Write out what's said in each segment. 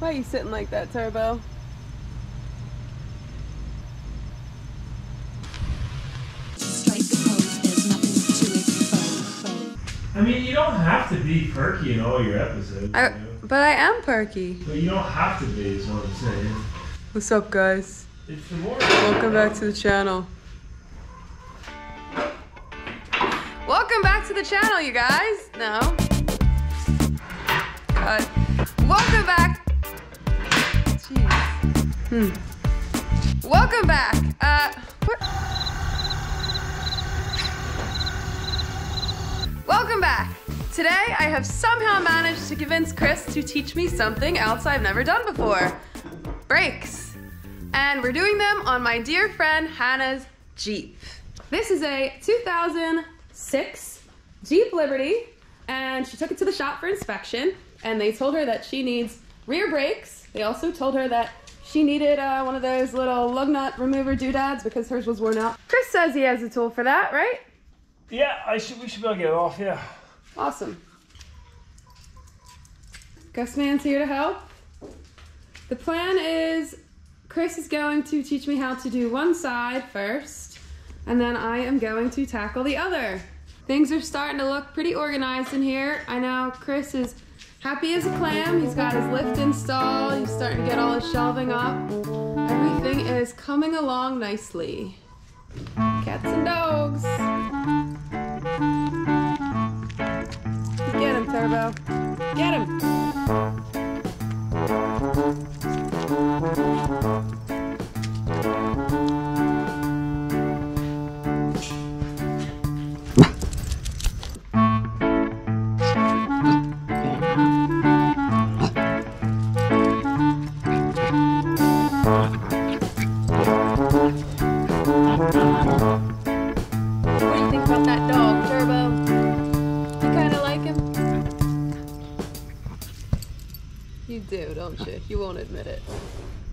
Why are you sitting like that, Turbo? Strike the pose, there's nothing to it. I mean, you don't have to be perky in all your episodes. I, you know? but I am perky. But you don't have to be, is what I'm saying. What's up, guys? It's the more. Welcome back to the channel. Welcome back to the channel, you guys. No. Cut. Welcome back. Hmm. Welcome back. Uh? Welcome back. Today, I have somehow managed to convince Chris to teach me something else I've never done before. Brakes and we're doing them on my dear friend Hannah's Jeep. This is a 2006 Jeep Liberty, and she took it to the shop for inspection, and they told her that she needs rear brakes. They also told her that she needed uh, one of those little lug nut remover doodads because hers was worn out. Chris says he has a tool for that, right? Yeah, I should. We should be able to get it off. Yeah. Awesome. Gus Man's here to help. The plan is Chris is going to teach me how to do one side first, and then I am going to tackle the other. Things are starting to look pretty organized in here. I know Chris is happy as a clam. He's got his lift installed. He's starting to get all his shelving up. Everything is coming along nicely. Cats and dogs. Get him, Turbo. Get him. You do, don't you? You won't admit it.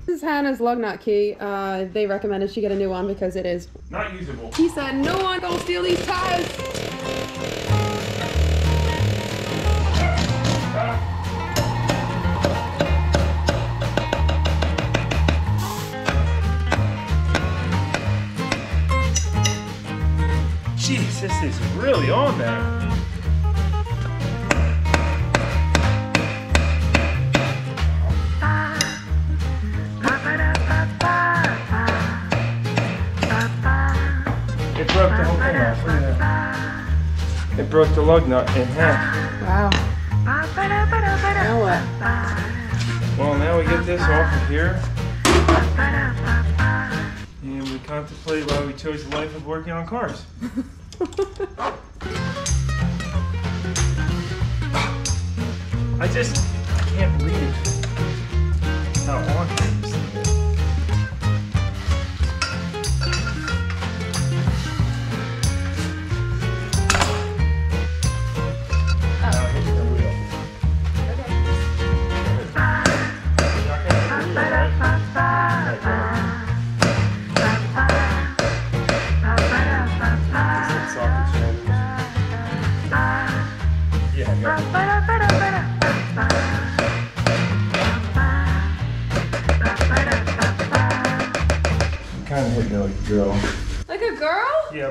This is Hannah's lug nut key. Uh, they recommended she get a new one because it is. Not usable. He said, "No one gonna steal these tires." Jeez, this is really on there. Broke the lug nut in half. Wow. Now what? Well, now we get this off of here. And we contemplate why we chose the life of working on cars. I just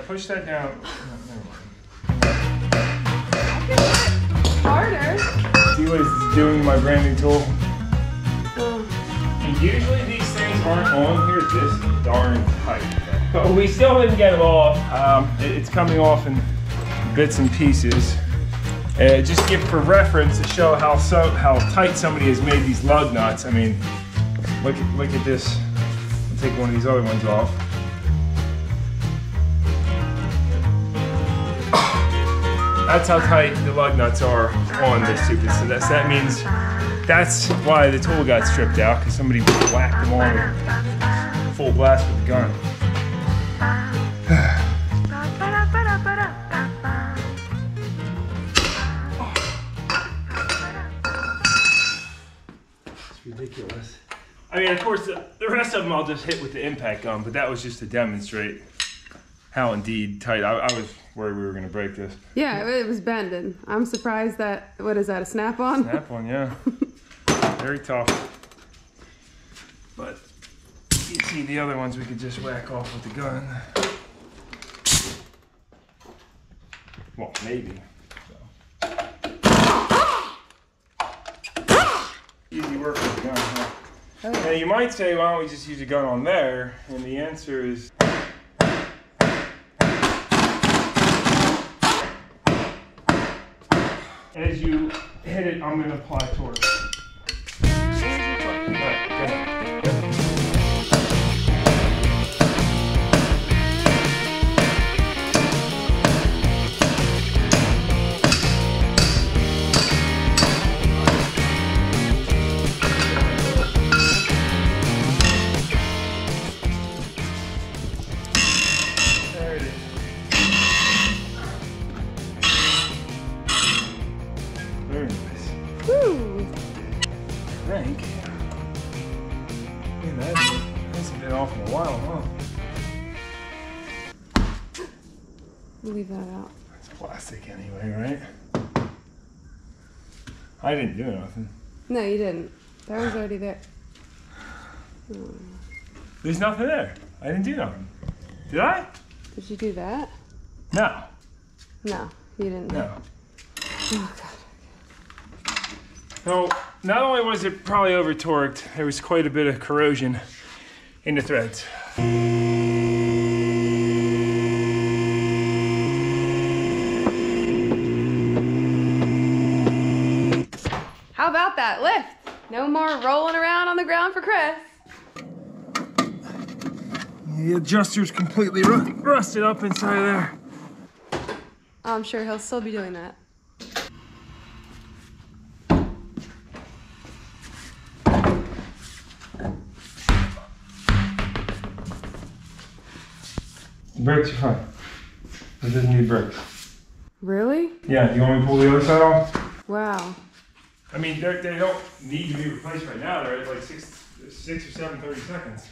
push that down. No, I can hit it harder. See what it's doing to my brand new tool? And usually these things aren't on here this darn tight. But we still didn't get it off. Um, it- it's coming off in bits and pieces. Uh, just give for reference to show how so how tight somebody has made these lug nuts. I mean, look at look at this. I'll take one of these other ones off. That's how tight the lug nuts are on this stupid. So that's, that means that's why the tool got stripped out because somebody whacked them on with full blast with the gun. It's ridiculous. I mean, of course, the, the rest of them I'll just hit with the impact gun, but that was just to demonstrate how indeed tight. I, I was worried we were going to break this. Yeah, it was bending. I'm surprised that what is that a Snap-on? Snap one, yeah. Very tough. But you see the other ones we could just whack off with the gun. Well, maybe. So. Easy work with the gun, huh? Oh, Now you might say, why don't we just use a gun on there? And the answer is as you hit it, I'm gonna apply torque. Alright, didn't do nothing. No, you didn't. That was already there. There's nothing there. I didn't do nothing. Did I? Did you do that? No. No, you didn't. No. Oh god. So not only was it probably over torqued, there was quite a bit of corrosion in the threads. How that lift? No more rolling around on the ground for Chris. The adjuster's completely ru- rusted up inside of there. Oh, I'm sure he'll still be doing that. Brakes are fine. It doesn't need brakes. Really? Yeah, you want me to pull the other side off? Wow. I mean, they're, they don't need to be replaced right now. They're at like six, six or seven thirty seconds.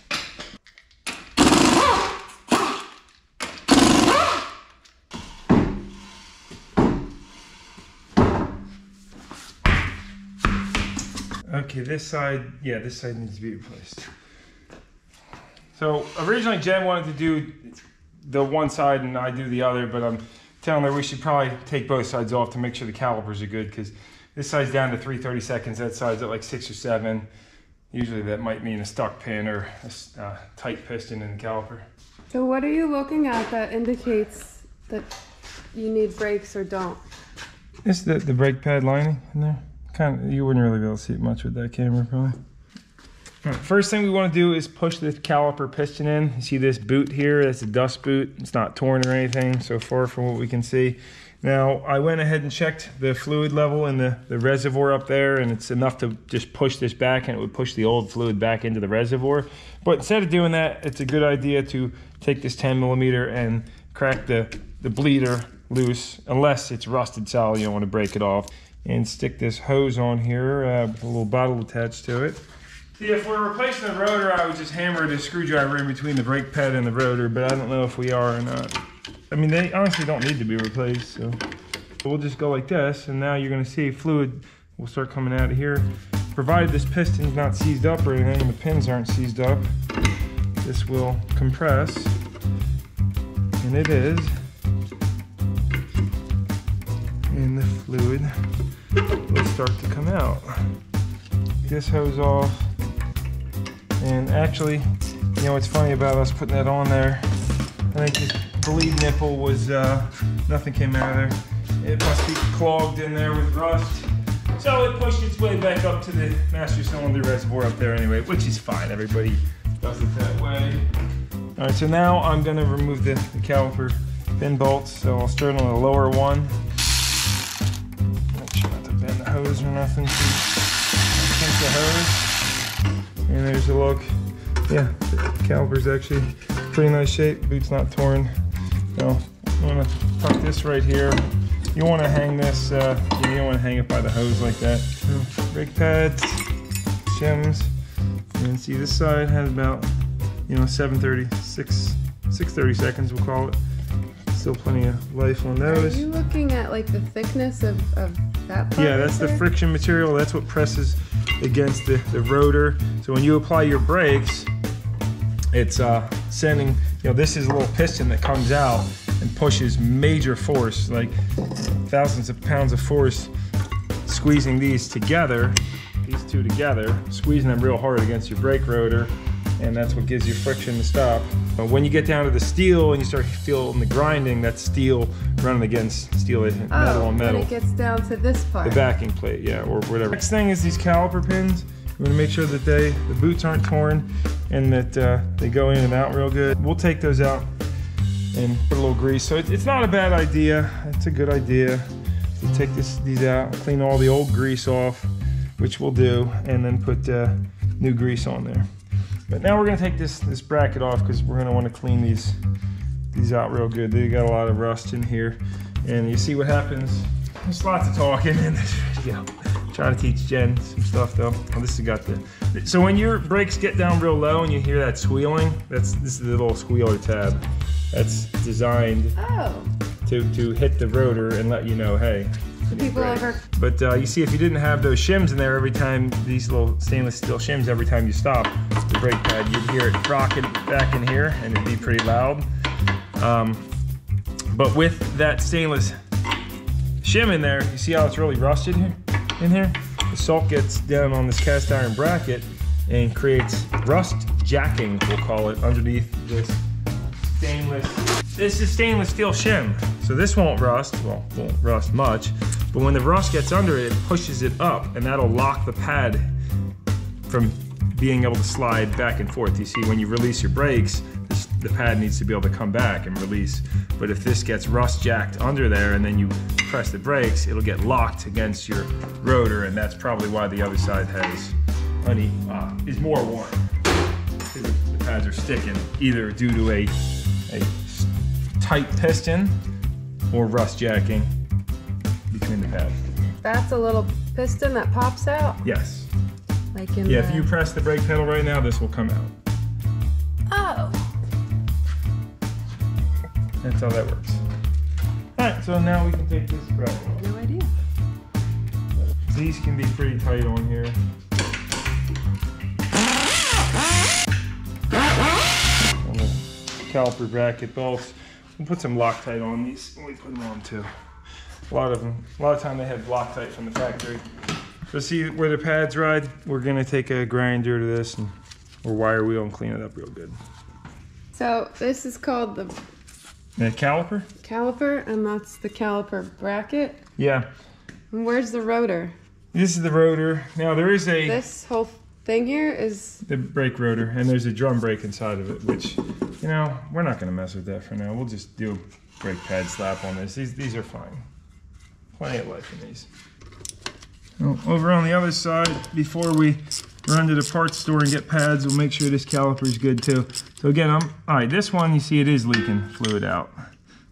Okay, this side, yeah, this side needs to be replaced. So originally Jen wanted to do the one side and I do the other, but I'm telling her we should probably take both sides off to make sure the calipers are good because this side's down to 330 seconds, that side's at like six or seven. Usually that might mean a stuck pin or a uh, tight piston in the caliper. So what are you looking at that indicates that you need brakes or don't? This the, the brake pad lining in there. Kind of, you wouldn't really be able to see it much with that camera, probably. First thing we want to do is push this caliper piston in. You see this boot here? That's a dust boot. It's not torn or anything so far from what we can see. Now, I went ahead and checked the fluid level in the, the reservoir up there, and it's enough to just push this back, and it would push the old fluid back into the reservoir. But instead of doing that, it's a good idea to take this 10 millimeter and crack the, the bleeder loose, unless it's rusted solid, you don't want to break it off. And stick this hose on here, uh, with a little bottle attached to it. See, if we're replacing the rotor, I would just hammer the screwdriver in between the brake pad and the rotor, but I don't know if we are or not. I mean, they honestly don't need to be replaced, so we'll just go like this, and now you're gonna see fluid will start coming out of here. Provided this piston's not seized up or anything, the pins aren't seized up, this will compress, and it is. And the fluid will start to come out. This hose off, and actually, you know what's funny about us putting that on there? I think bleed nipple was, uh, nothing came out of there. It must be clogged in there with rust. So it pushed its way back up to the master cylinder reservoir up there anyway, which is fine. Everybody does it that way. All right, so now I'm gonna remove the, the caliper pin bolts. So I'll start on the lower one. Make sure not to bend the hose or nothing. Kink the hose. And there's a look. Yeah, the caliper's actually pretty nice shape. Boot's not torn. Now, I'm gonna tuck this right here. You wanna hang this, uh, you don't wanna hang it by the hose like that. So, brake pads, shims, and see this side has about, you know, 730, 6, 630 seconds we'll call it. Still plenty of life on those. Are those. you looking at like the thickness of, of that part? Yeah, right that's the friction material. That's what presses against the, the rotor. So when you apply your brakes, it's uh, sending, you know, this is a little piston that comes out and pushes major force, like thousands of pounds of force, squeezing these together, these two together, squeezing them real hard against your brake rotor, and that's what gives you friction to stop. But when you get down to the steel and you start feeling the grinding, that's steel running against steel, metal oh, on metal. When it gets down to this part. The backing plate, yeah, or whatever. Next thing is these caliper pins. Want to make sure that they, the boots aren't torn and that uh, they go in and out real good. We'll take those out and put a little grease. So it, it's not a bad idea. It's a good idea to take this, these out, clean all the old grease off, which we'll do, and then put uh, new grease on there. But now we're gonna take this this bracket off because we're gonna want to clean these these out real good. They got a lot of rust in here, and you see what happens. There's lots of talking in this know, trying to teach Jen some stuff though. Oh, this has got the. So when your brakes get down real low and you hear that squealing, that's this is the little squealer tab. That's designed Oh, to to hit the rotor and let you know, hey. so people Right. over. But uh, you see, if you didn't have those shims in there every time, these little stainless steel shims, every time you stop the brake pad, you'd hear it rocking back in here and it'd be pretty loud. Um, but with that stainless shim in there, you see how it's really rusted here? In here? The salt gets down on this cast iron bracket and creates rust jacking, we'll call it, underneath this stainless. This is stainless steel shim, so this won't rust. Well, won't rust much, but when the rust gets under it, it pushes it up, and that'll lock the pad from being able to slide back and forth. You see, when you release your brakes, the pad needs to be able to come back and release. But if this gets rust jacked under there, and then you press the brakes, it'll get locked against your rotor, and that's probably why the other side has honey uh, is more worn the pads are sticking either due to a, a tight piston or rust jacking between the pads. That's a little piston that pops out, Yes. like in Yeah, the. if you press the brake pedal right now, this will come out. Oh. That's how that works. Alright, so now we can take this bracket off. No idea. These can be pretty tight on here. On the caliper bracket bolts. We'll put some Loctite on these when we put them on too. A lot of them, a lot of time they have Loctite from the factory. So see where the pads ride? We're gonna take a grinder to this and or wire wheel and clean it up real good. So this is called the And a caliper? caliper, and that's the caliper bracket. Yeah. And where's the rotor? This is the rotor. Now there is a This whole thing here is the brake rotor, and there's a drum brake inside of it, which, you know, we're not gonna mess with that for now. We'll just do a brake pad slap on this. These these are fine. Plenty of life in these. Over on the other side, before we run to the parts store and get pads, we'll make sure this caliper is good too. So again, I'm all right. This one, you see, it is leaking fluid out.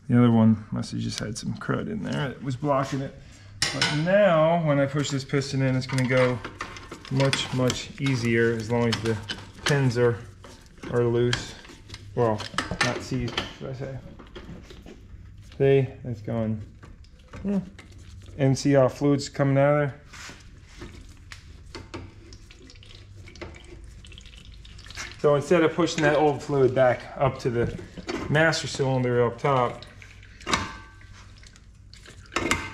The other one must have just had some crud in there that was blocking it. But now, when I push this piston in, it's gonna go much much easier as long as the pins are are loose well not seized should i say see it's going yeah. Hmm. and see how fluid's coming out of there so instead of pushing that old fluid back up to the master cylinder up top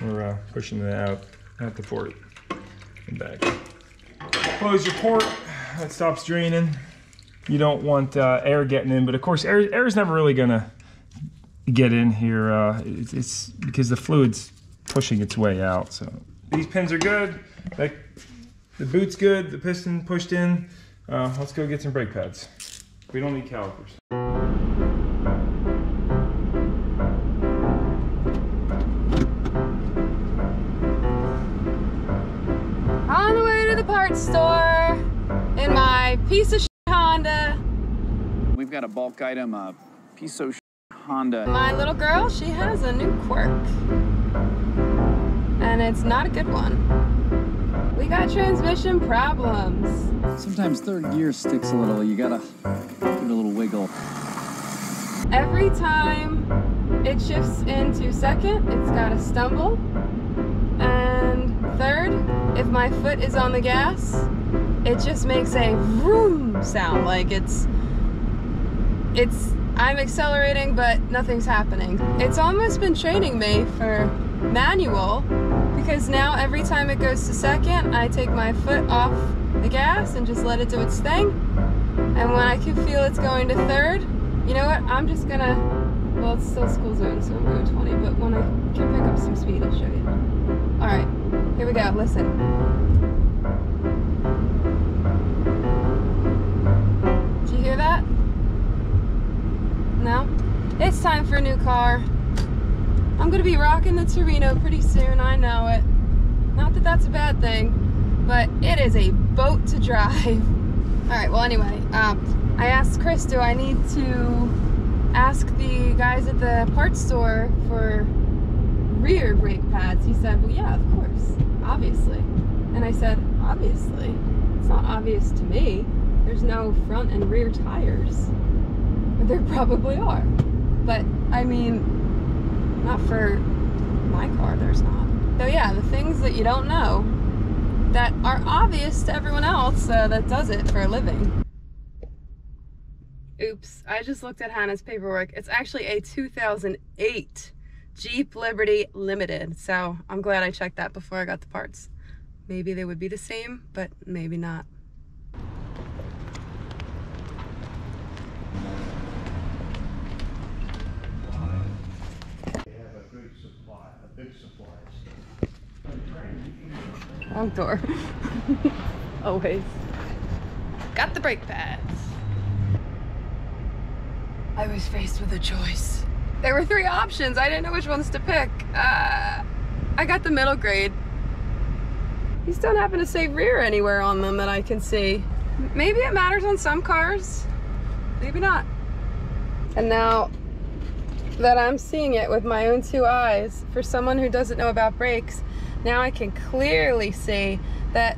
we're uh, pushing it out out the port and back. Close your port that stops draining. You don't want uh, air getting in but of course air air is never really gonna get in here uh, it's, because the fluid's pushing its way out so. These pins are good. That, the boot's good. The piston pushed in uh, let's go get some brake pads we don't need calipers on the way to the parts store in my piece of shit Honda. We've got a bulk item, a piece of Honda. My little girl, she has a new quirk. And it's not a good one. We got transmission problems. Sometimes third gear sticks a little. You gotta give it a little wiggle. Every time it shifts into second, it's got to stumble. And third, if my foot is on the gas, it just makes a vroom sound like it's it's I'm accelerating but nothing's happening. It's almost been training me for manual because now every time it goes to second, I take my foot off the gas and just let it do its thing. And when I can feel it's going to third, you know what? I'm just gonna well it's still school zone, so I'm going 20, but when I can pick up some speed, I'll show you. Alright, here we go, listen. Did you hear that? No? It's time for a new car. I'm gonna be rocking the Torino pretty soon, I know it. Not that that's a bad thing, but it is a boat to drive. Alright, well anyway, um, I asked Chris, do I need to ask the guys at the parts store for rear brake pads? He said, well yeah, of course, obviously. And I said, obviously. It's not obvious to me. There's no front and rear tires. But there probably are. But I mean, not for my car, there's not. So yeah, the things that you don't know that are obvious to everyone else uh, that does it for a living. Oops, I just looked at Hannah's paperwork. It's actually a 2008 Jeep Liberty Limited. So I'm glad I checked that before I got the parts. Maybe they would be the same, but maybe not. They have a good supply, a big supply of stuff. Wrong door. Always. Got the brake pads. I was faced with a choice. There were three options. I didn't know which ones to pick. Uh, I got the middle grade. These don't happen to say rear anywhere on them that I can see. Maybe it matters on some cars. Maybe not. And now that I'm seeing it with my own two eyes, for someone who doesn't know about brakes, now I can clearly see that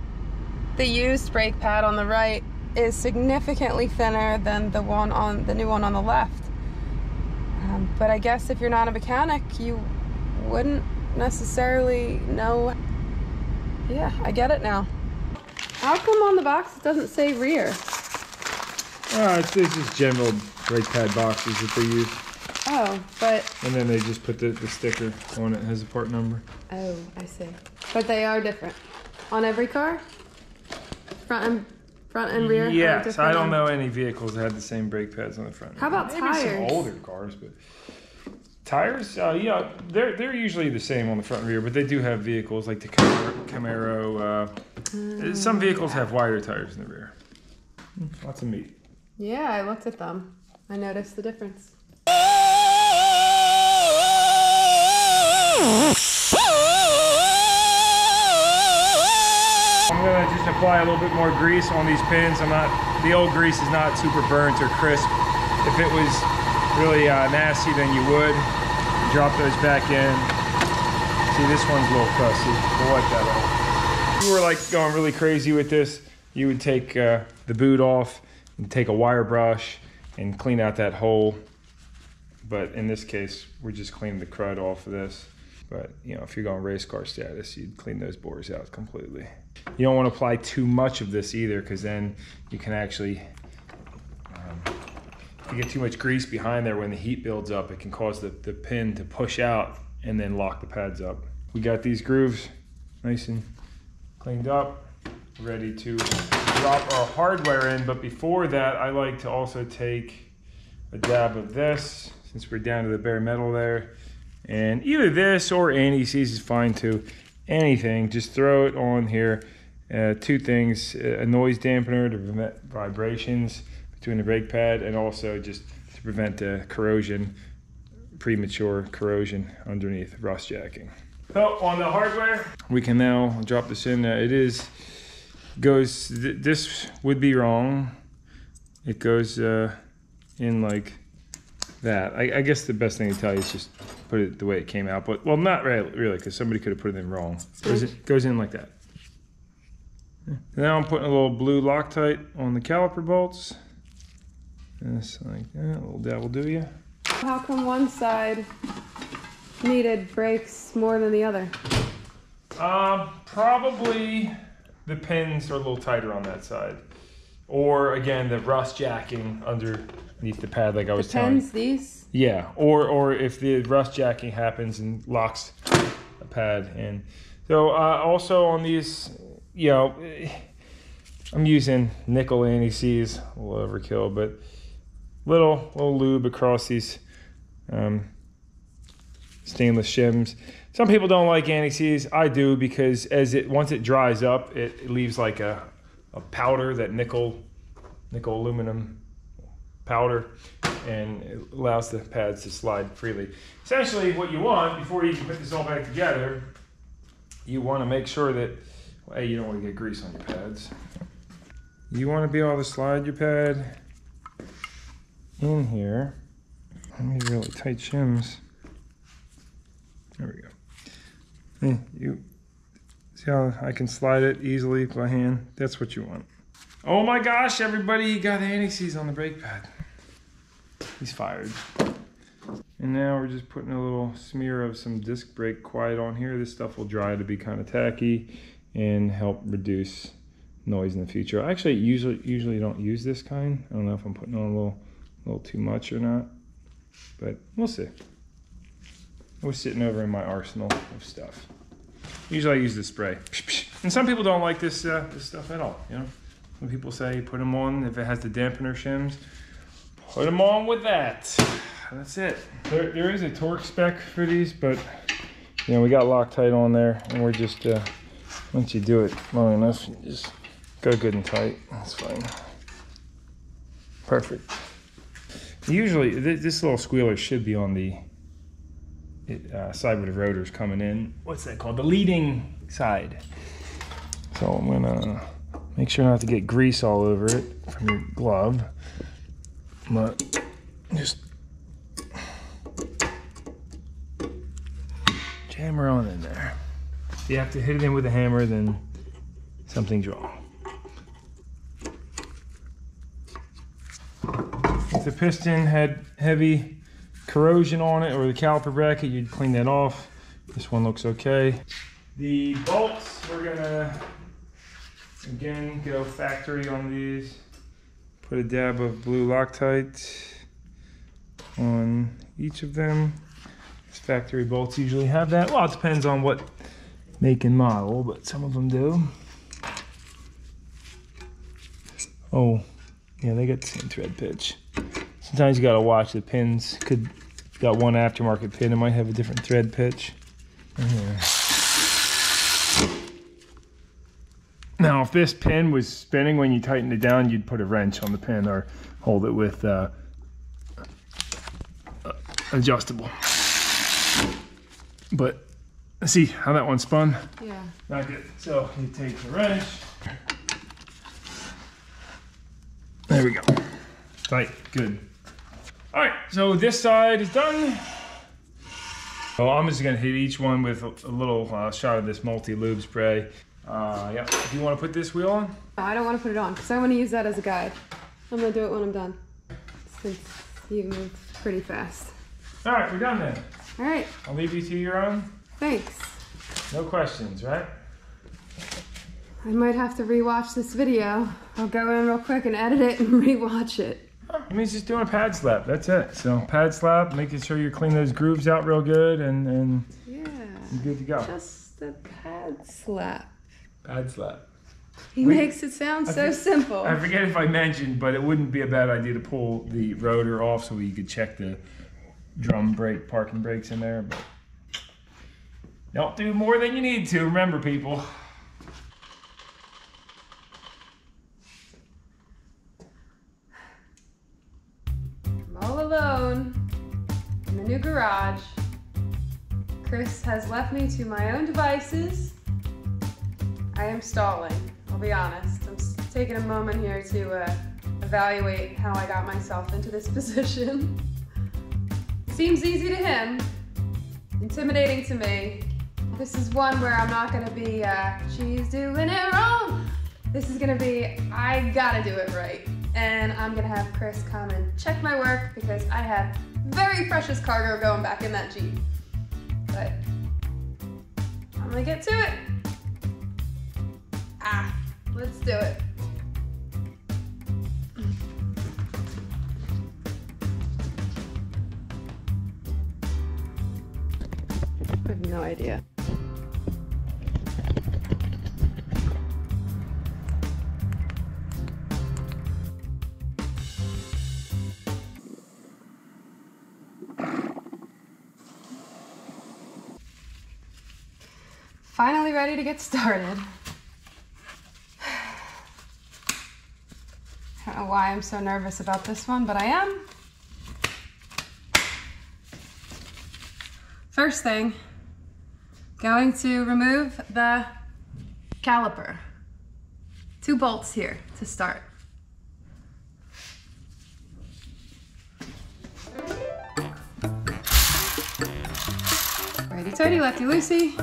the used brake pad on the right is significantly thinner than the one on the new one on the left. Um, but I guess if you're not a mechanic, you wouldn't necessarily know. Yeah, I get it now. How come on the box it doesn't say rear? Uh, it's just general brake pad boxes that they use. Oh, but And then they just put the, the sticker on it, has a part number. oh, I see. But they are different on every car. Front and front and rear. are Yes, different I don't on- know any vehicles that had the same brake pads on the front. How about Maybe tires? some older cars, but tires, uh, yeah, they're they're usually the same on the front and rear, but they do have vehicles like the Camaro. Camaro uh, some vehicles have wider tires in the rear. Lots of meat. Yeah, I looked at them. I noticed the difference. I'm gonna just apply a little bit more grease on these pins. I'm not, the old grease is not super burnt or crisp. If it was really uh, nasty, then you would drop those back in. See, this one's a little crusty. We'll wipe that off. If you were like going really crazy with this, you would take uh, the boot off and take a wire brush and clean out that hole. But in this case, we're just cleaning the crud off of this. But you know, if you're going race car status, you'd clean those bores out completely. You don't want to apply too much of this either, because then you can actually, um, if you get too much grease behind there, when the heat builds up, it can cause the, the pin to push out and then lock the pads up. We got these grooves nice and cleaned up, ready to drop our hardware in. But before that, I like to also take a dab of this, since we're down to the bare metal there. And either this or anti-seize is fine too. Anything, just throw it on here. Uh, two things, a noise dampener to prevent vibrations between the brake pad and also just to prevent uh, corrosion, premature corrosion underneath rust jacking. So on the hardware, we can now drop this in. Uh, it is, goes, th- this would be wrong. It goes uh, in like that. I, I guess the best thing to tell you is just put it the way it came out. But well, not really, really, because somebody could have put it in wrong. Goes in, goes in like that. Yeah. Now I'm putting a little blue Loctite on the caliper bolts. Just like that. A little will do you. How come one side needed brakes more than the other? Um, probably the pins are a little tighter on that side, or again the rust jacking underneath the pad, like I was telling. you. These. Yeah, or or if the rust jacking happens and locks a pad in. So uh, also on these, you know, I'm using nickel anti-seize, a little overkill, but little little lube across these um, stainless shims. Some people don't like anti-seize. I do because as it once it dries up, it, it leaves like a, a powder that nickel nickel aluminum powder and it allows the pads to slide freely. Essentially, what you want before you can put this all back together, you want to make sure that hey, you don't want to get grease on your pads. You want to be able to slide your pad in here. I need really tight shims. There we go. You see how I can slide it easily by hand? That's what you want. Oh my gosh, everybody got anti-seize on the brake pad. He's fired. And now we're just putting a little smear of some disc brake quiet on here. This stuff will dry to be kind of tacky and help reduce noise in the future. I actually usually usually don't use this kind. I don't know if I'm putting on a little a little too much or not, but we'll see. It was sitting over in my arsenal of stuff. Usually I use the spray. And some people don't like this uh, this stuff at all. You know, some people say put them on if it has the dampener shims. Put them on with that. That's it. There, there is a torque spec for these, but you know we got Loctite on there, and we're just uh, once you do it long enough, you just go good and tight. That's fine. Perfect. Usually, th- this little squealer should be on the it, uh, side where the rotor's coming in. What's that called? The leading side. So I'm gonna make sure not to get grease all over it from your glove, but just jam on in there. If you have to hit it in with a hammer, then something's wrong. If the piston had heavy corrosion on it or the caliper bracket, you'd clean that off. This one looks okay. The bolts, we're gonna again go factory on these. Put a dab of blue Loctite on each of them. These factory bolts usually have that. Well, it depends on what make and model, but some of them do. Oh, yeah, they got the same thread pitch. Sometimes you gotta watch the pins. Could got one aftermarket pin, it might have a different thread pitch. Yeah. Now, if this pin was spinning when you tightened it down, you'd put a wrench on the pin or hold it with uh, uh, adjustable. But see how that one spun? Yeah. Not good. So you take the wrench. There we go. Tight. Good. All right. So this side is done. So I'm just gonna hit each one with a, little uh, shot of this multi lube spray. Uh, yeah. Do you want to put this wheel on? I don't want to put it on because I want to use that as a guide. I'm gonna do it when I'm done. Since you moved pretty fast. All right. We're done then. All right. I'll leave you to your own. Thanks. No questions, right? I might have to rewatch this video. I'll go in real quick and edit it and rewatch it. I mean, it's just doing a pad slap. That's it. So pad slap, making sure you clean those grooves out real good, and and Yeah. you're good to go. Just the pad slap. Pad slap. He We- makes it sound so think- simple. I forget if I mentioned, but it wouldn't be a bad idea to pull the rotor off so you could check the drum brake, parking brakes in there. But don't do more than you need to. Remember, people. I'm all alone in the new garage. Chris has left me to my own devices. I am stalling, I'll be honest. I'm taking a moment here to uh, evaluate how I got myself into this position. Seems easy to him, intimidating to me. This is one where I'm not gonna be, uh, she's doing it wrong. This is gonna be, I gotta do it right. And I'm gonna have Chris come and check my work because I have very precious cargo going back in that Jeep. But I'm gonna get to it. Let's do it. I have no idea. Finally ready to get started. I don't know why I'm so nervous about this one, but I am. First thing, going to remove the caliper. Two bolts here to start. Righty tighty, lefty loosey.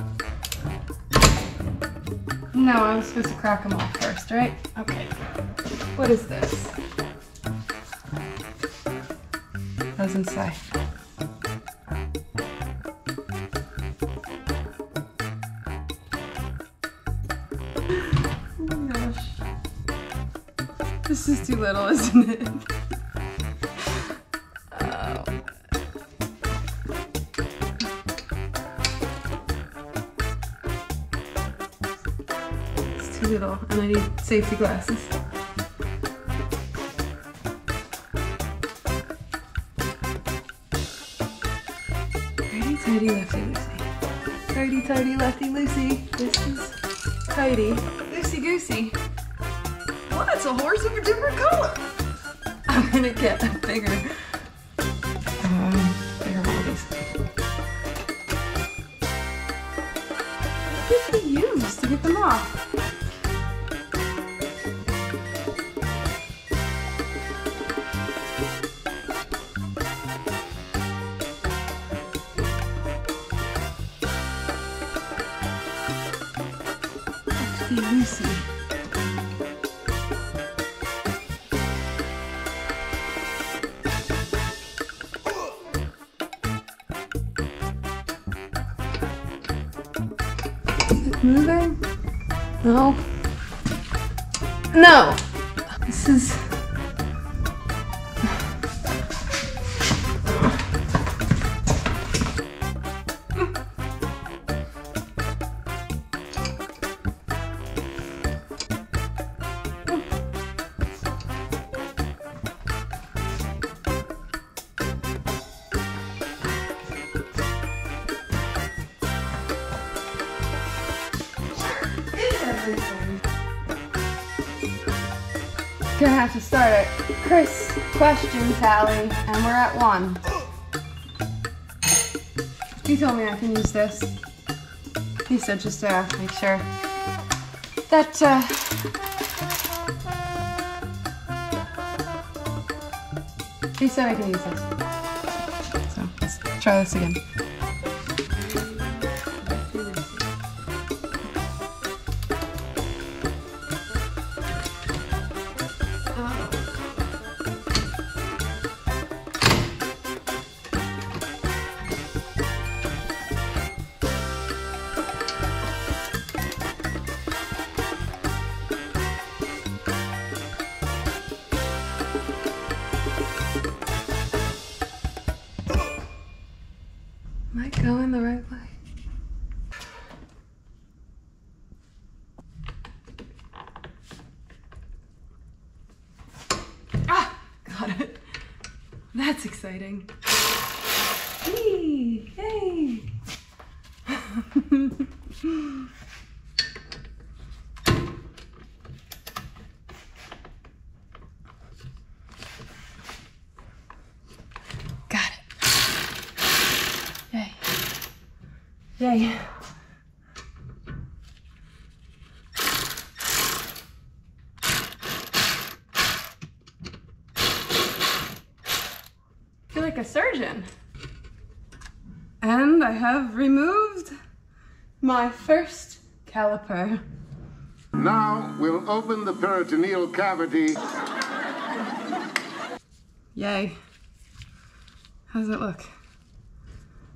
No, I'm supposed to crack them off first, right? Okay. What is this? Doesn't say. Oh my gosh. This is too little, isn't it? Oh. It's too little, and I need safety glasses. Tighty, lefty loosey. Righty tighty, lefty loosey. This is tighty. Loosey goosey. Well, that's a horse of a different color. I'm gonna get a bigger, Question tally, and we're at one. He told me I can use this. He said just to make sure that uh, he said I can use this. So let's try this again. That's exciting. Whee! Yay! Got it. Yay. Yay. I feel like a surgeon. And I have removed my first caliper. Now we'll open the peritoneal cavity. Yay. How does it look?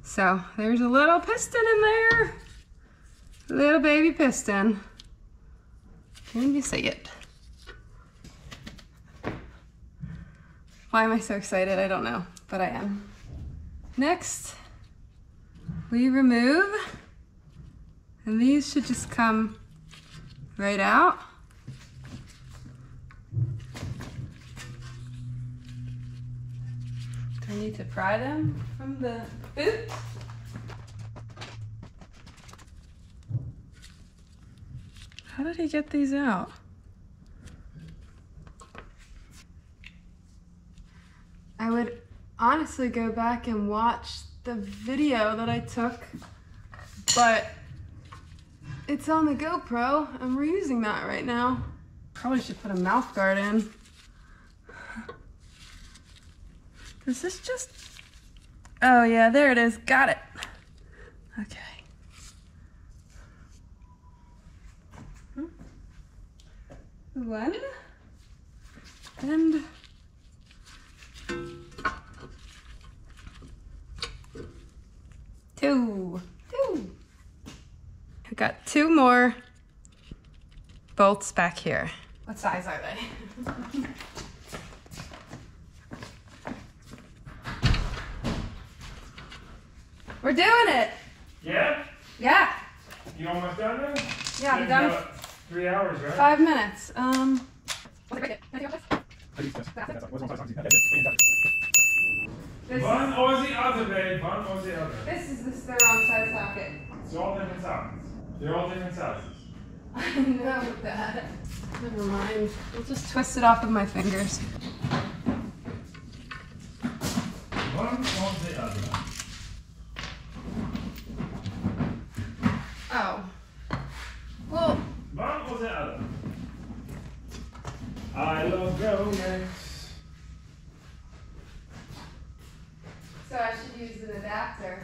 So there's a little piston in there. a Little baby piston. Can you see it? Why am I so excited? I don't know, but I am. Next, we remove, and these should just come right out. Do I need to pry them from the boot? How did he get these out? I would honestly go back and watch the video that I took, but it's on the GoPro and we're using that right now. Probably should put a mouth guard in. Is this just. Oh, yeah, there it is. Got it. Okay. Hmm. One. And. Two. I got two more bolts back here. What size are they? We're doing it. Yeah? Yeah. You almost done then? Yeah, I'm done. Three hours, right? Five minutes. Um. This, One or the other, babe. One or the other. this is this is the wrong size socket. It's all different sizes. They're all different sizes. I know that. Never mind. I'll just twist it off with my fingers. One or the other. Oh. Well, One or the other. I love romance. so I should use an adapter.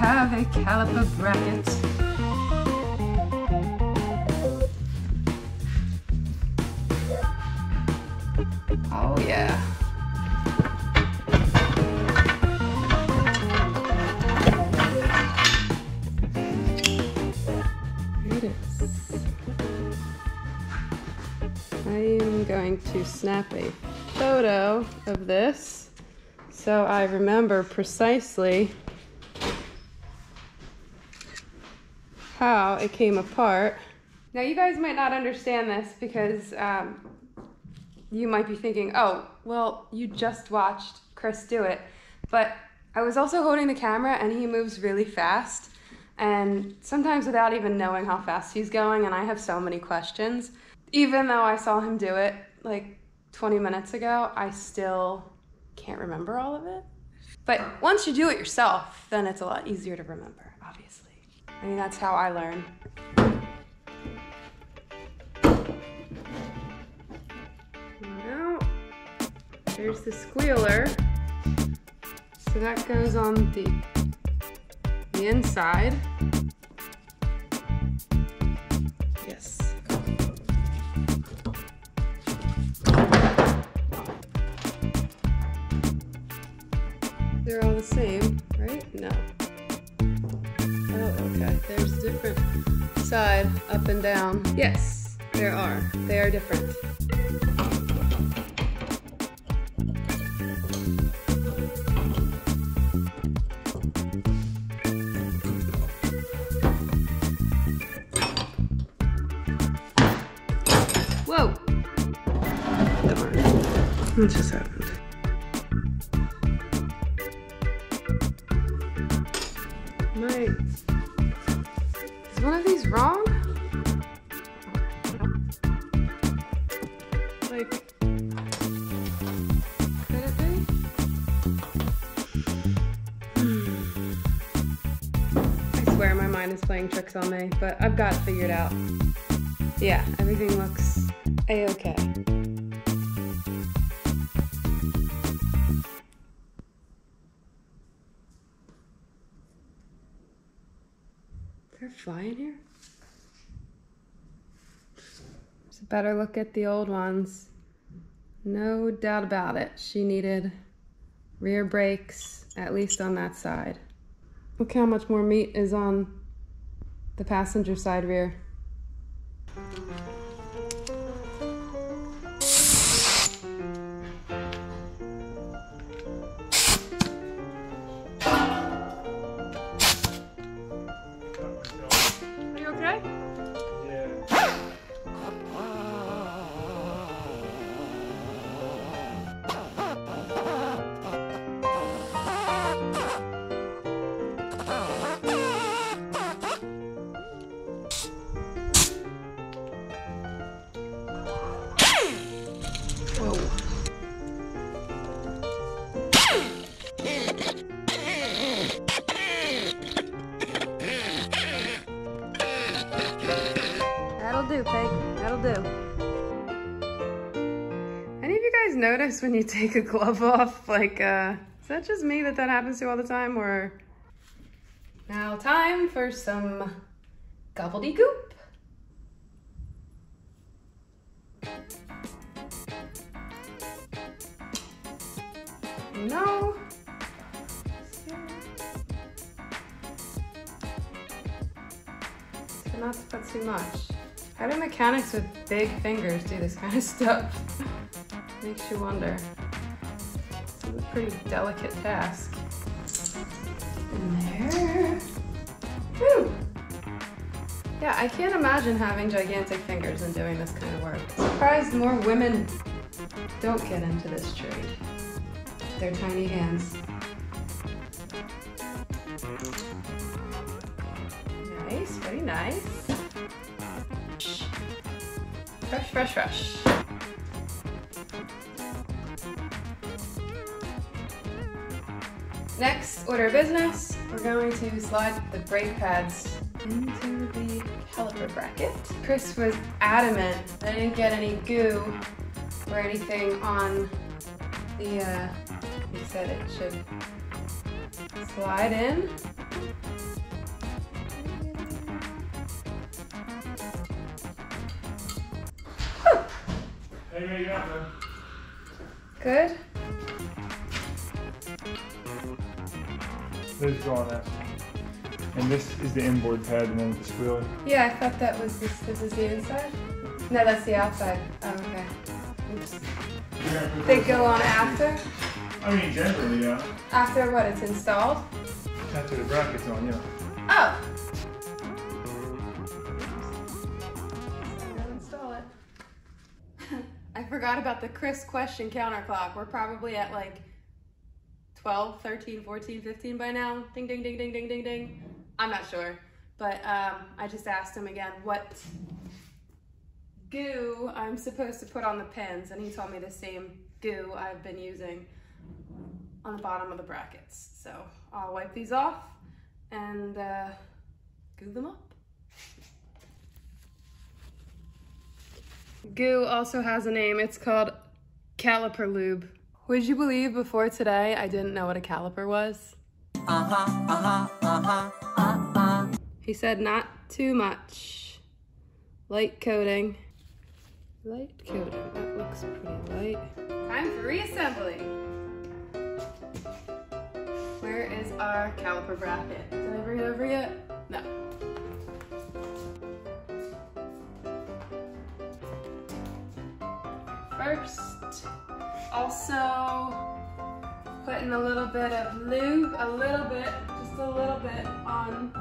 Have a caliper bracket. Oh yeah. I am going to snap a photo of this so I remember precisely how it came apart. Now you guys might not understand this because um, you might be thinking, oh, well, you just watched Chris do it. But I was also holding the camera and he moves really fast. And sometimes without even knowing how fast he's going, and I have so many questions. Even though I saw him do it like 20 minutes ago, I still can't remember all of it. But once you do it yourself, then it's a lot easier to remember. I mean, that's how I learn. Now, there's the squealer. So that goes on the, the inside. Yes. They're all the same, right? No there's a different side up and down. Yes, there are. They are different. Whoa! Darn. What just happened? Tricks on me, but I've got it figured out. Yeah, everything looks a-okay. Is a fly in here? Just a better look at the old ones. No doubt about it. She needed rear brakes, at least on that side. Look how much more meat is on the passenger side rear. Take a glove off? Like, uh, is that just me that that happens to all the time, or? Now, time for some gobbledygook. No. So not to put too much. How do mechanics with big fingers do this kind of stuff? Makes you wonder. Pretty delicate task. In there. Whew. Yeah, I can't imagine having gigantic fingers and doing this kind of work. Surprised more women don't get into this trade. Their tiny hands. Nice, very nice. Fresh, fresh, fresh. Next order of business, we're going to slide the brake pads into the caliper bracket. Chris was adamant that I didn't get any goo or anything on the, uh, he said it should slide in. Hey, how you got there? Good. This is going out. And this is the inboard pad, the one with the squealer. Yeah, I thought that was this. This is the inside. No, that's the outside. Oh, okay. Oops. They go on after. I mean, generally, yeah. After what? It's installed. After the bracket's on, yeah. Oh. Install it. I forgot about the Chris question counter clock. We're probably at like 12, 13, 14, 15 by now. Ding, ding, ding, ding, ding, ding, ding. I'm not sure. But um, I just asked him again what goo I'm supposed to put on the pins, and he told me the same goo I've been using on the bottom of the brackets. So I'll wipe these off and uh, goo them up. Goo also has a name. It's called caliper lube. Would you believe before today I didn't know what a caliper was? Uh-huh, uh-huh, uh-huh, he said not too much. Light coating. Light coating. That looks pretty light. Time for reassembly. Where is our caliper bracket? Did I bring it over yet? No. First, also putting a little bit of lube, a little bit, just a little bit on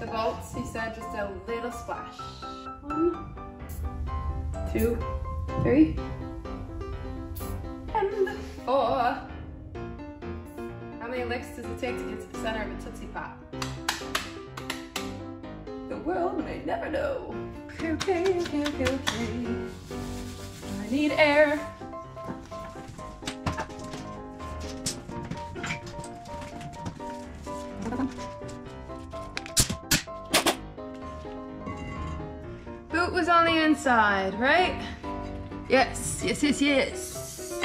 the bolts. He said just a little splash. One, two, three, and four. How many licks does it take to get to the center of a Tootsie Pop? The world may never know. Okay, okay, okay, okay. I need air. Inside, right? Yes, yes, yes, yes.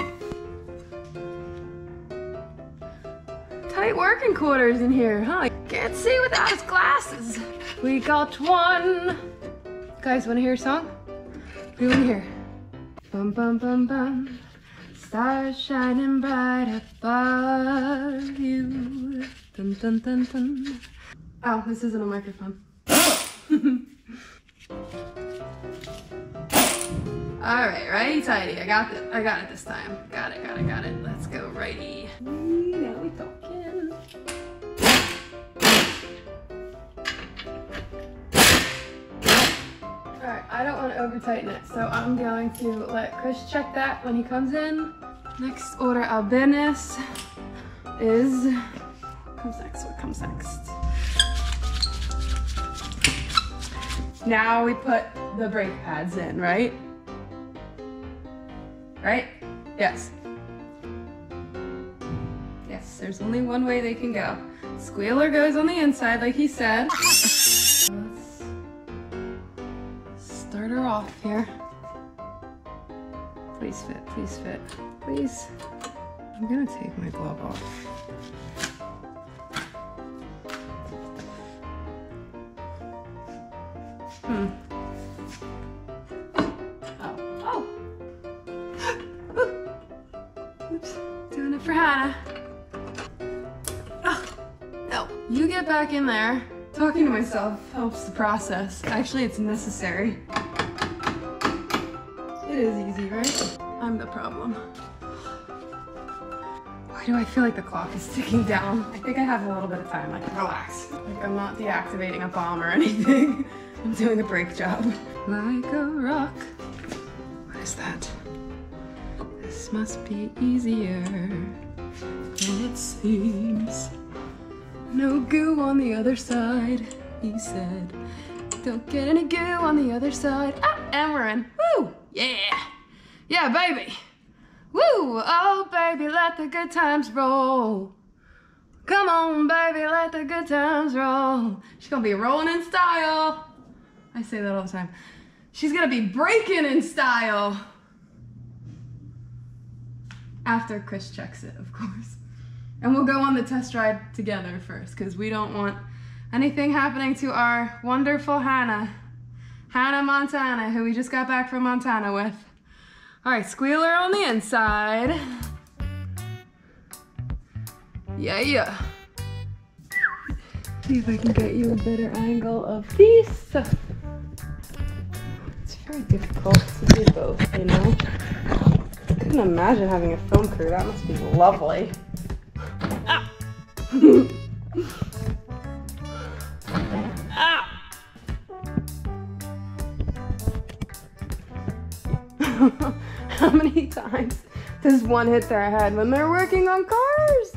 Tight working quarters in here, huh? Can't see without his glasses. We got one. Guys, wanna hear a song? What do you wanna hear? Bum bum bum bum. Stars shining bright above you. Dun dun dun dun. Oh, this isn't a microphone. All right, righty tighty. I got it. I got it this time. Got it. Got it. Got it. Let's go righty. Now we talking. All right. I don't want to over tighten it, so I'm going to let Chris check that when he comes in. Next order business is comes next. What comes next? Now we put the brake pads in, right? Right? Yes. Yes, there's only one way they can go. Squealer goes on the inside, like he said. Let's start her off here. Please fit, please fit, please. I'm gonna take my glove off. Hmm. Get back in there. Talking to myself helps the process. Actually, it's necessary. It is easy, right? I'm the problem. Why do I feel like the clock is ticking down? I think I have a little bit of time. Like, relax. Like, I'm not deactivating a bomb or anything. I'm doing a brake job. Like a rock. What is that? This must be easier than it seems. No goo on the other side, he said. Don't get any goo on the other side. Ah, and we're in. Woo! Yeah! Yeah, baby! Woo! Oh, baby, let the good times roll. Come on, baby, let the good times roll. She's gonna be rolling in style. I say that all the time. She's gonna be breaking in style. After Chris checks it, of course. And we'll go on the test ride together first, because we don't want anything happening to our wonderful Hannah. Hannah Montana, who we just got back from Montana with. All right, squealer on the inside. Yeah, yeah. See if I can get you a better angle of these. It's very difficult to do both, you know? I couldn't imagine having a film crew. That must be lovely. Ah. How many times does one hit their head when they're working on cars?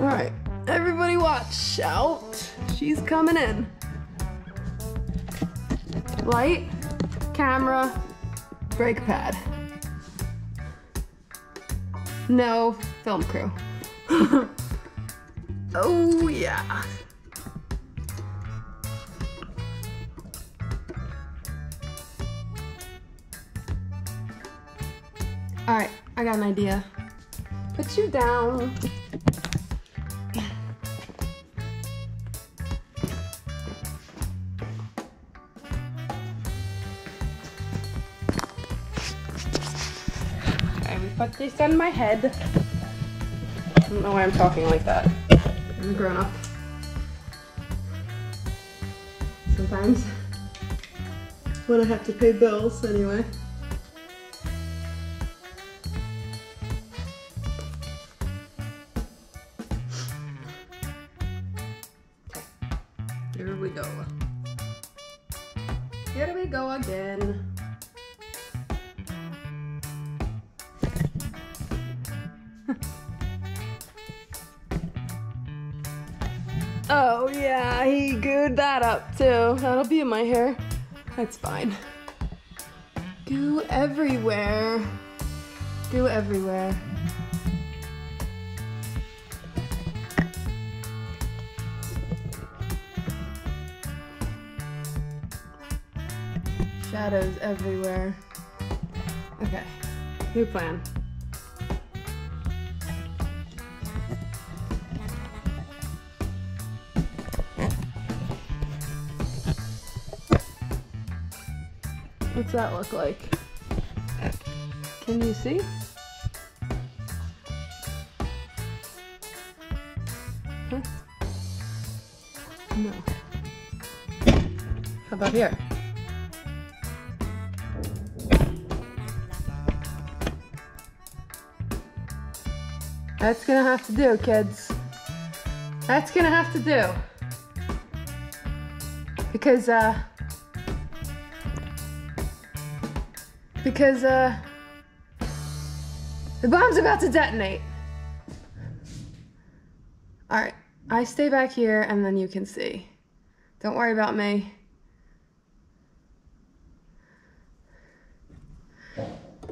All right, everybody watch out. She's coming in. Light, camera, brake pad. No film crew. oh yeah. All right, I got an idea. Put you down. We on my head. I don't know why I'm talking like that. I'm grown up. Sometimes. When I have to pay bills, anyway. That's fine. Goo everywhere. Goo everywhere. Shadows everywhere. Okay, new plan. What's that look like? Can you see? Huh? No. How about here? That's gonna have to do, kids. That's gonna have to do. Because, uh, because uh the bomb's about to detonate. All right, I stay back here and then you can see. Don't worry about me.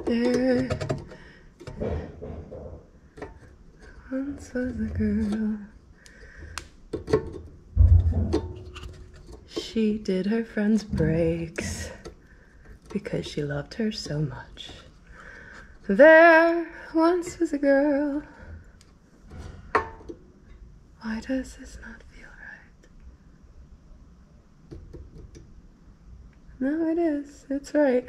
There once was a girl. She did her friend's breaks because she loved her so much. There once was a girl. Why does this not feel right? No, it is. It's right.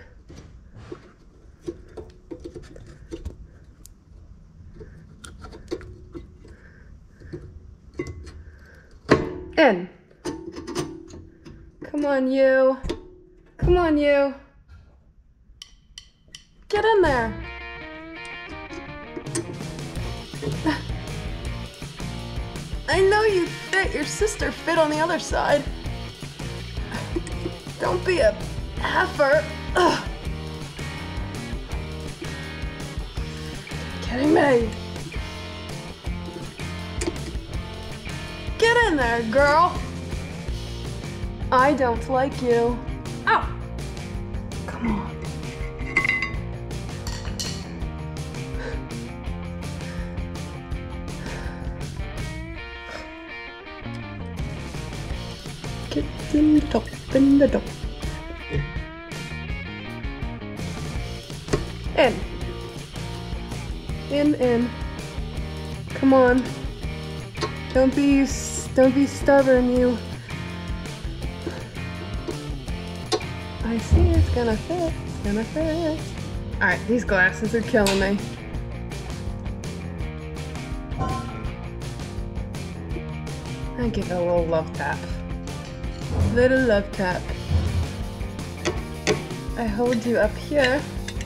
In. Come on, you. Come on, you. Get in there. I know you fit. Your sister fit on the other side. Don't be a heifer. Ugh. Kidding me. Get in there, girl. I don't like you. Ow. In the top, in the top. In. In, in. Come on. Don't be, don't be stubborn, you. I see it's gonna fit. It's gonna fit. All right, these glasses are killing me. I give it a little love tap. Little love tap. I hold you up here.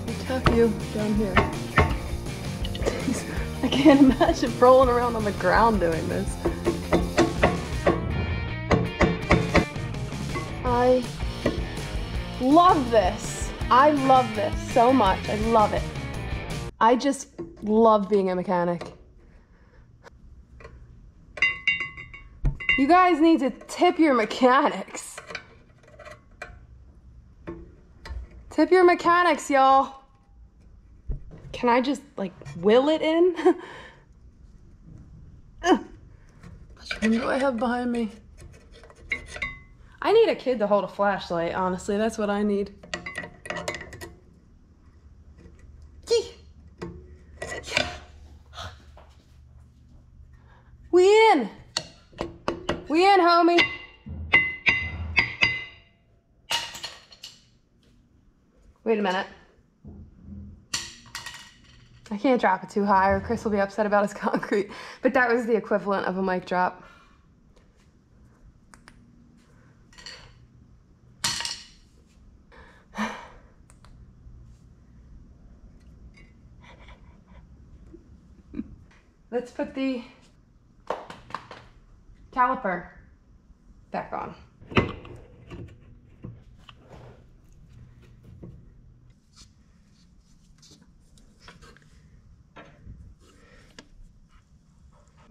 I tap you down here. I can't imagine rolling around on the ground doing this. I love this. I love this so much. I love it. I just love being a mechanic. You guys need to tip your mechanics. Tip your mechanics, y'all. Can I just like will it in? Which one do I have behind me? I need a kid to hold a flashlight, honestly. That's what I need. Minute. I can't drop it too high or Chris will be upset about his concrete. But that was the equivalent of a mic drop. Let's put the caliper back on.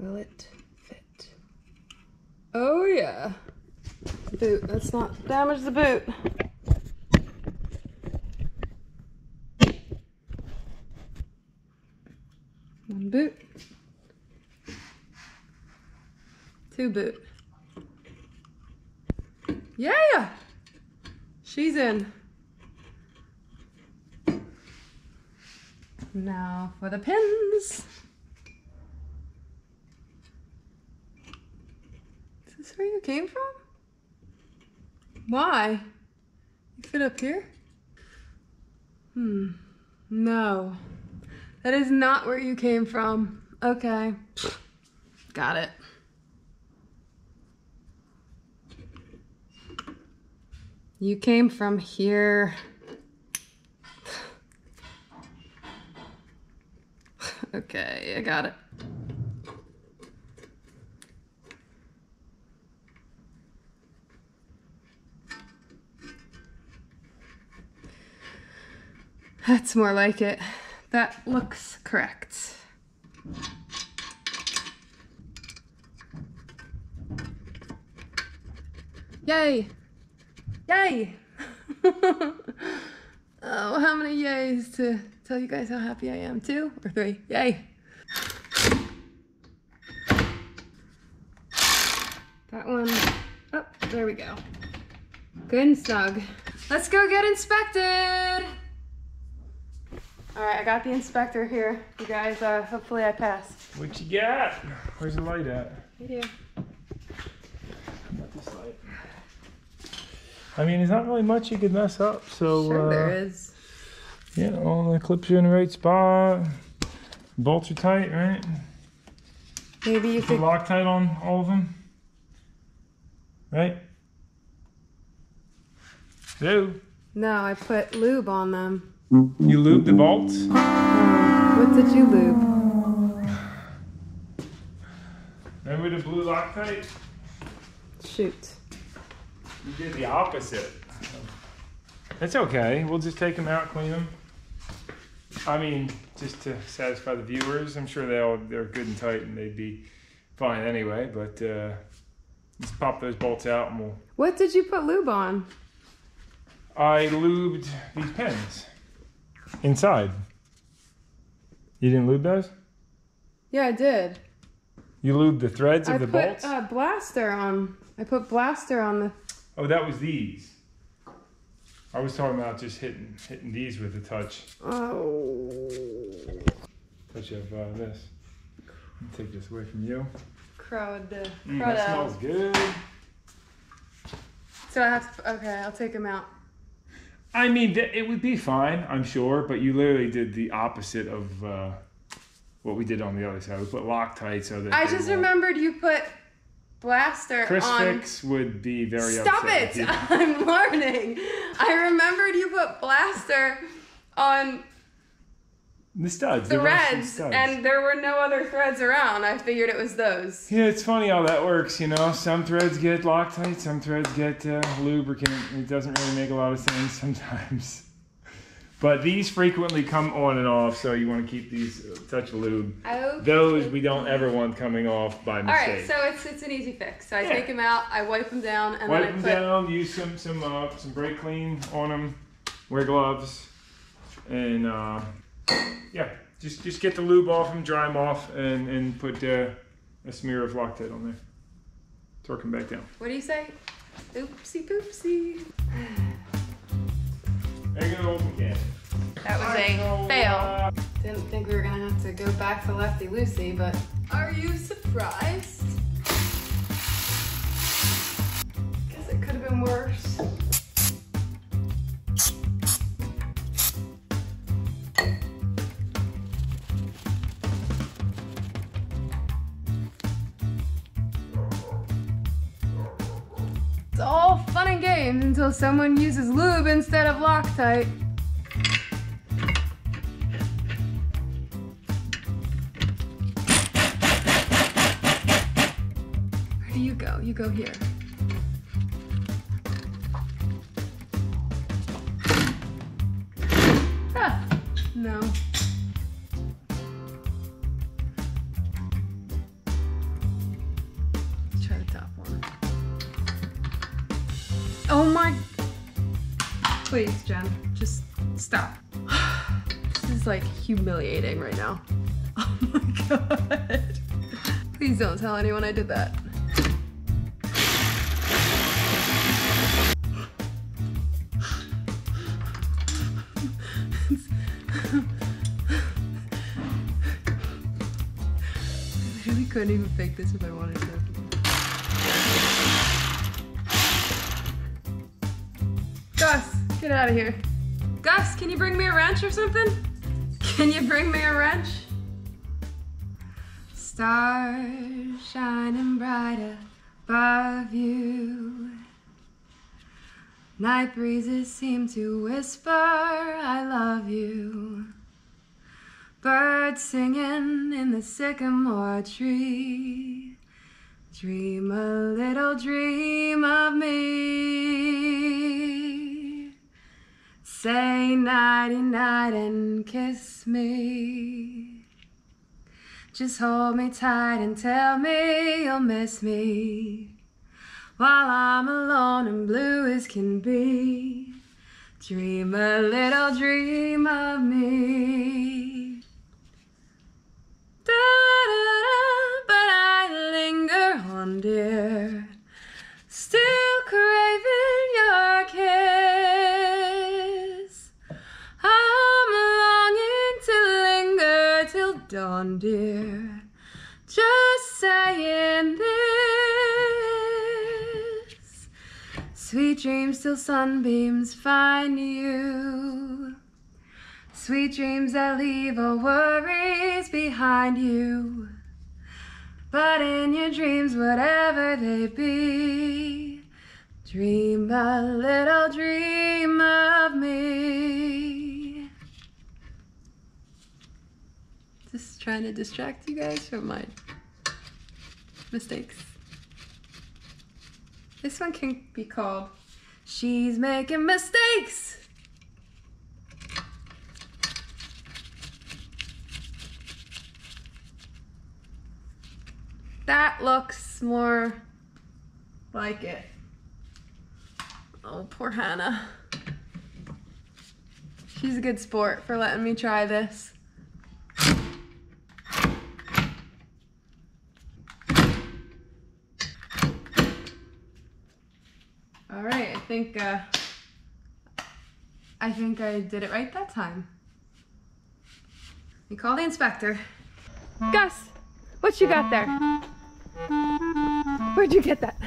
Will it fit? Oh, Yeah. Boot. Let's not damage the boot. One boot. Two boot. Yeah! She's in. Now for the pins. Where you came from? Why? You fit up here? Hmm. No. That is not where you came from. Okay. Got it. You came from here. okay, I got it. That's more like it. That looks correct. Yay! Yay! oh, how many yays to tell you guys how happy I am? Two or three? Yay! That one. Oh, there we go. Good and snug. Let's go get inspected! All right, I got the inspector here. You guys, uh, hopefully I pass. What you got? Where's the light at? Right here. Not this light. I mean, there's not really much you could mess up. So, Sure, uh, there is. yeah, all the clips are in the right spot. Bolts are tight, right? Maybe you The could. Loctite on all of them, right? Hello. No, I put lube on them. You lube the bolts? What did you lube? Remember the blue Loctite? Shoot. You did the opposite. That's okay. We'll just take them out, clean them. I mean, just to satisfy the viewers, I'm sure they all they're good and tight and they'd be fine anyway. But uh, let's pop those bolts out and we'll. What did you put lube on? I lubed these pins inside. You didn't lube those? Yeah, I did. You lubed the threads of the bolts? I the put bolts? uh, blaster on. I put blaster on the. oh, that was these. I was talking about just hitting hitting these with a touch. Oh. touch of uh, this. Let me take this away from you. Crud. Mm, crud that smells good. So I have to. Okay, I'll take them out. I mean, th- it would be fine, I'm sure, but you literally did the opposite of uh, what we did on the other side. We put Loctite so that I they just won't- remembered you put blaster Chris on. Fix would be very Stop upset it! with you. I'm learning. I remembered you put blaster on The studs. reds, studs. and there were no other threads around. I figured it was those. Yeah, it's funny how that works, you know. Some threads get Loctite, some threads get uh, lubricant. It doesn't really make a lot of sense sometimes. But these frequently come on and off, so you want to keep these uh, touch lube. Okay. Those we don't ever want coming off by mistake. right, so it's it's an easy fix. So I Yeah. take them out, I wipe them down, and Wipe then I them put. down. Use some some uh, some brake clean on them. Wear gloves, and uh, yeah, just just get the lube off them, dry them off, and and put uh, a smear of Loctite on there. Torque them back down. What do you say? Oopsie poopsie. There you go, again. That was a fail. Didn't think we were gonna have to go back to Lefty Lucy, but are you surprised? Guess it could have been worse. Until someone uses lube instead of Loctite. Where do you go? You go here. No. Let's try the top one. Oh my. Please, Jen, just stop. This is like humiliating right now. Oh my god. Please don't tell anyone I did that. I really couldn't even fake this if I wanted to. Get out of here. Gus, can you bring me a wrench or something? Can you bring me a wrench? Stars shining bright above you. Night breezes seem to whisper, I love you. Birds singing in the sycamore tree. Dream a little dream of me. Say nighty night and kiss me. Just hold me tight and tell me you'll miss me. While I'm alone and blue as can be. Dream a little dream of me. Da-da-da, but I linger on, dear. Still craving dawn, dear. Just saying this. Sweet dreams till sunbeams find you. Sweet dreams that leave all worries behind you. But in your dreams, whatever they be, dream a little dream of me. Just trying to distract you guys from my mistakes. This one can be called She's Making Mistakes. That looks more like it. Oh, poor Hannah. She's a good sport for letting me try this. All right, I think uh, I think I did it right that time. You call the inspector. Gus, what you got there? Where'd you get that?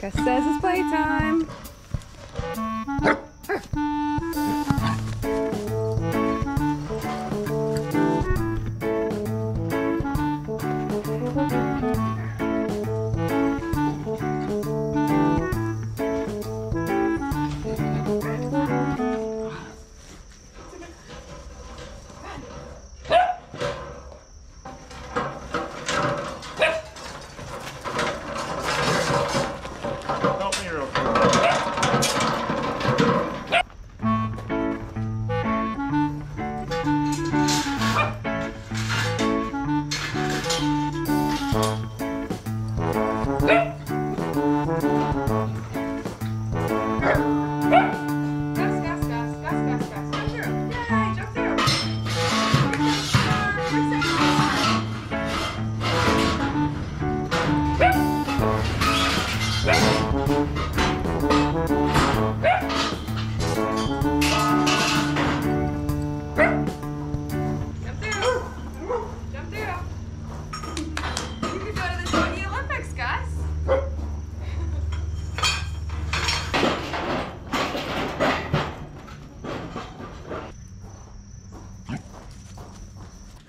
Gus says it's playtime.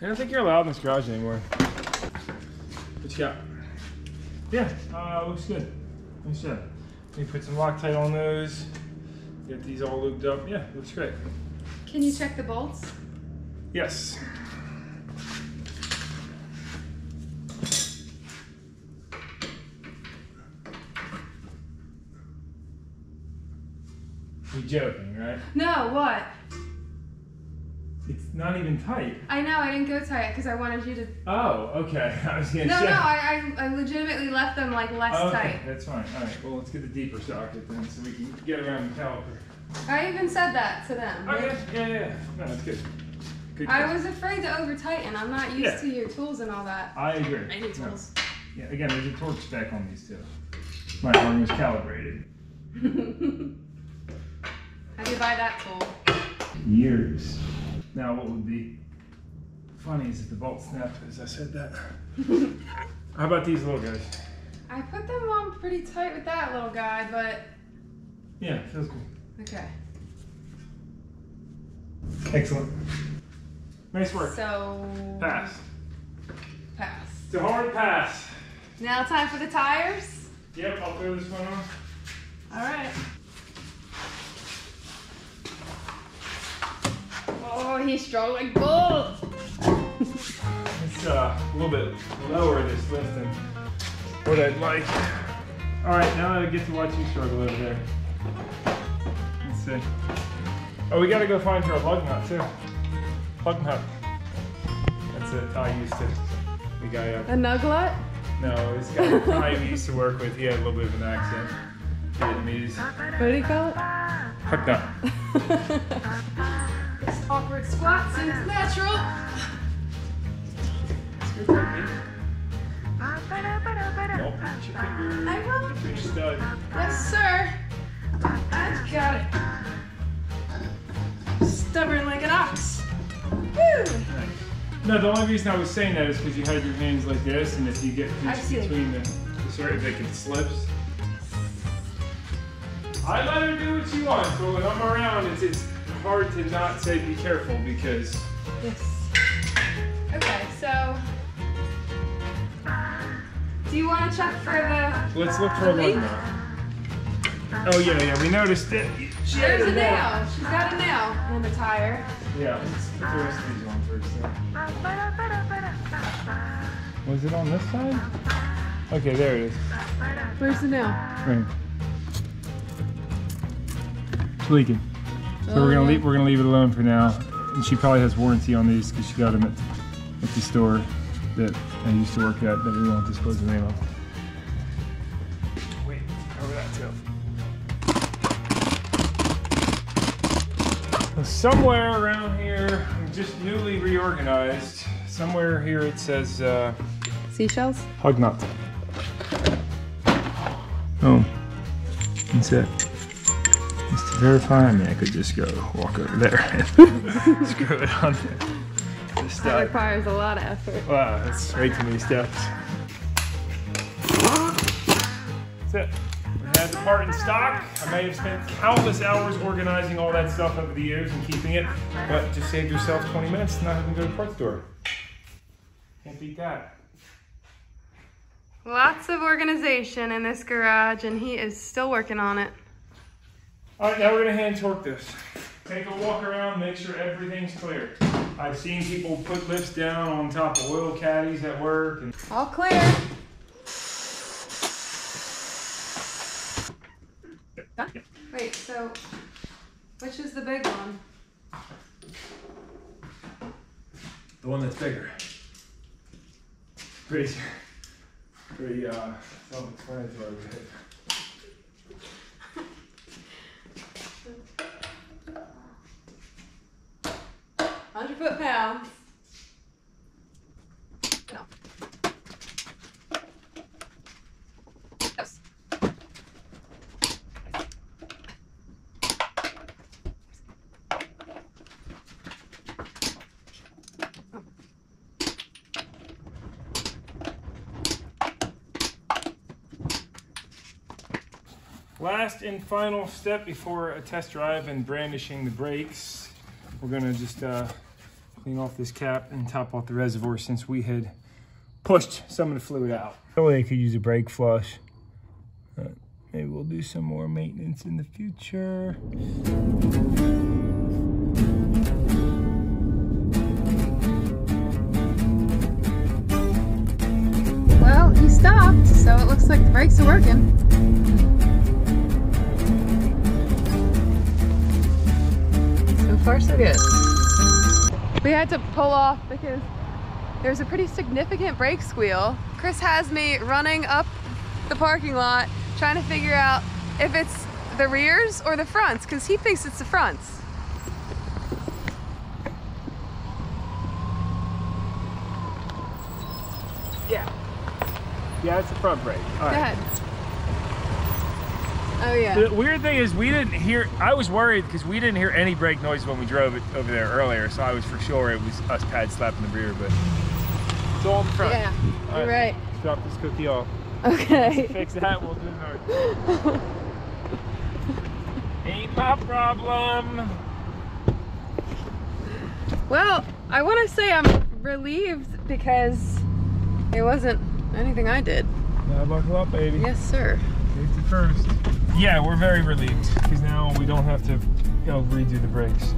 Don't think you're allowed in this garage anymore. What you got? Yeah, uh, looks good. Looks good. We put some Loctite on those. Get these all looped up. Yeah, looks great. Can you check the bolts? Yes. You're joking, right? No, what? It's not even tight. I know, I didn't go tight because I wanted you to. Oh, okay. I was gonna No, check. no, I, I, I legitimately left them like less oh, okay, tight. that's fine. All right. Well, let's get the deeper socket then, so we can get around the caliper. I even said that to them. Okay. Yeah, yeah. yeah. No, that's good. Good. I good. was afraid to over tighten. I'm not used Yeah. to your tools and all that. I agree. I need No. tools. Yeah. Again, there's a torque spec on these too. My arm was calibrated. How do you buy that tool? Years. Now, what would be funny is if the bolt snapped as I said that. How about these little guys? I put them on pretty tight with that little guy, but Yeah, feels good. okay. Excellent. Nice work. So Pass. pass. It's a hard pass. Now time for the tires. Yep, I'll throw this one on. All right. Oh, he's strong like gold. It's uh, a little bit lower this lift than what I'd like. All right, now I get to watch you struggle over there. Let's see. Oh, we gotta go find her a lug nut too. Lug nut. That's it. I used to. The guy. Uh, A nuglet? no, this guy I used to work with. He had a little bit of an accent. Vietnamese. What do you call it? Hug nut. This awkward squat seems natural. I will. Stud. Yes, sir. I've got it. Stubborn like an ox. Woo! No, the only reason I was saying that is because you had your hands like this, and if you get between the, of like it slips. I let her do what she wants, but when I'm around, it's it's hard to not say be careful because Yes. Okay, so. Do you want to check for the. let's look for a Leaf? Oh yeah, yeah, we noticed it. She There's a nail. nail. She's got a nail in the tire. Yeah, let's put the rest of these on first. Then. Was it on this side? Okay, there it is. Where's the nail? Right. It's leaking. So we're gonna leave. We're gonna leave it alone for now. And she probably has warranty on these because she got them at, at the store that I used to work at that we won't disclose the name of. Wait, cover that too. Somewhere around here, I'm just newly reorganized. Somewhere here it says uh, Seashells? hug nut. Oh, that's Just to verify, I mean, I could just go walk over there and screw it on there. Just, That requires a lot of effort. wow, that's way too many steps. That's it. We had the part in stock. I may have spent countless hours organizing all that stuff over the years and keeping it, but just saved yourself 20 minutes and not having to go to the parts store. Can't beat that. Lots of organization in this garage, and he is still working on it. All right, now we're gonna hand torque this. Take a walk around, make sure everything's clear. I've seen people put lifts down on top of oil caddies at work, and All clear. Wait, so which is the big one? the one that's bigger. Pretty, pretty uh, self-explanatory. With it. Hundred foot pounds. Last and final step before a test drive and brandishing the brakes, we're gonna just uh, clean off this cap and top off the reservoir since we had pushed some of the fluid out. Probably I could use a brake flush. Uh, maybe we'll do some more maintenance in the future. Well, he stopped, so it looks like the brakes are working. So far, so good. We had to pull off because there's a pretty significant brake squeal. Chris has me running up the parking lot trying to figure out if it's the rears or the fronts because he thinks it's the fronts. Yeah. Yeah, it's the front brake. All Go right. ahead. Oh yeah. The weird thing is we didn't hear, I was worried because we didn't hear any brake noise when we drove it over there earlier, so I was for sure it was us pad slapping the rear, but it's all in the front. Yeah, All you're right. Let's drop this cookie off. Okay. Fix that, we'll do another. Ain't my problem. Well, I want to say I'm relieved because it wasn't anything I did. Now buckle up, baby. Yes, sir. Safety first. Yeah, we're very relieved because now we don't have to you know, redo the brakes.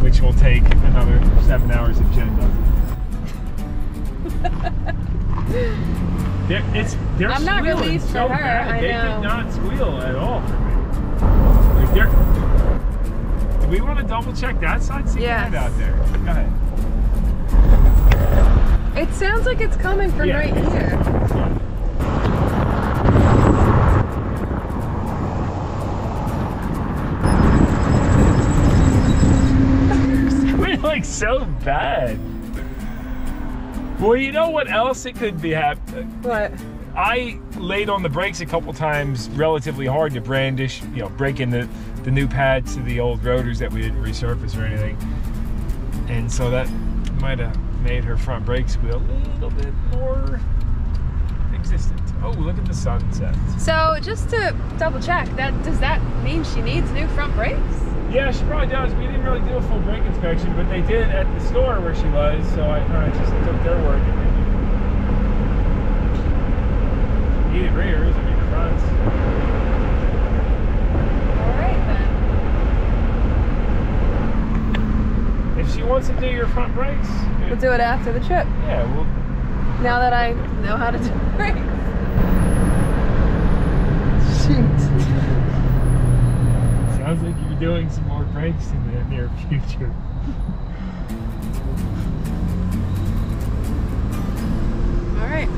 Which will take another seven hours if Jen does it. they're, it's, they're I'm not squealing relieved for so her, bad. I they know. did not squeal at all for me. Like they're, do we want to double check that side? See Yes. that out there. Go ahead. It sounds like it's coming from Yeah. right here. So bad. Well, you know what else it could be happening? What? I laid on the brakes a couple times relatively hard to brandish, you know, breaking the, the new pads to the old rotors that we didn't resurface or anything. And so that might have made her front brakes squeal a little bit more existent. Oh, look at the sunset. So just to double check, that does that mean she needs new front brakes? Yeah, she probably does. We didn't really do a full brake inspection, but they did at the store where she was, so I kind of just took their word. Needed rears, I mean fronts. All right then. If she wants to do your front brakes, We'll do it after the trip. yeah, well, Now that I know how to do brakes. Shoot. sounds like you're doing some more brakes in the near future. All right.